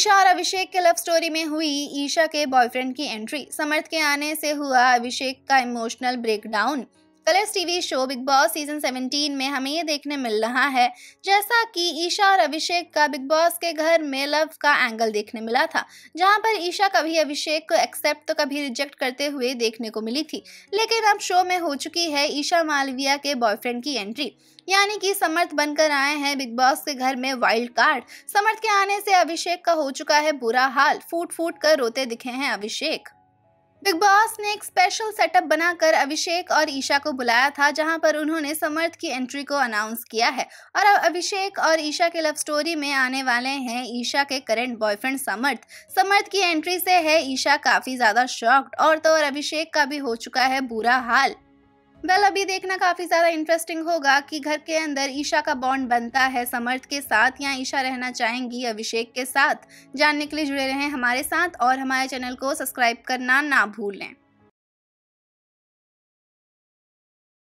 ईशा और अभिषेक के love story में हुई ईशा के बॉयफ्रेंड की एंट्री समर्थ के आने से हुआ अभिषेक का emotional breakdown Colors TV show Bigg Boss season 17 में हमें ये देखने मिल रहा है, जैसा कि ईशा और अभिषेक का बिग बॉस के घर में लव का एंगल देखने मिला था, जहाँ पर ईशा कभी अभिषेक को एक्सेप्ट तो कभी रिजेक्ट करते हुए देखने को मिली थी, लेकिन अब शो में हो चुकी है ईशा मालविया के बॉयफ्रेंड की एंट्री यानी कि समर्थ बनकर आए हैं बिग बॉस के घर में वाइल्ड कार्ड समर्थ के आने से अभिषेक का हो चुका है बुरा हाल फूट फूट कर रोते दिखे हैं अभिषेक। बिग बॉस ने एक स्पेशल सेटअप बनाकर अभिषेक और ईशा को बुलाया था, जहाँ पर उन्होंने समर्थ की एंट्री को अनाउंस किया है। और अब अभिषेक और ईशा के लव स्टोरी में आने वाले हैं ईशा के करंट बॉयफ्रेंड समर्थ। समर्थ की एंट्री से है ईशा काफ़ी ज़्यादा शॉक्ड और तो और अभिषेक का भी हो चुका है बुरा हाल। वेल अभी देखना काफ़ी ज़्यादा इंटरेस्टिंग होगा कि घर के अंदर ईशा का बॉन्ड बनता है, समर्थ के साथ या ईशा रहना चाहेंगी अभिषेक के साथ। जानने के लिए जुड़े रहें हमारे साथ और हमारे चैनल को सब्सक्राइब करना ना भूलें।